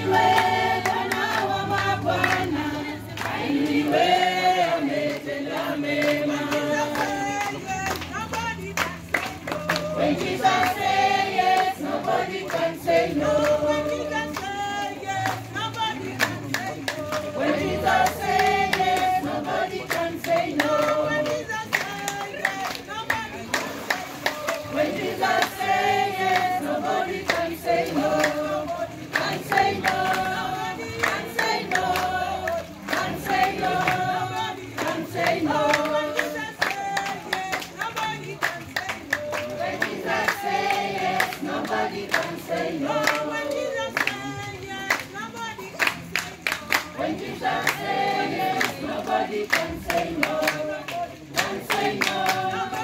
Anyway. Jesus. Say yes, nobody can say no. shall say nobody can say no. Can say no.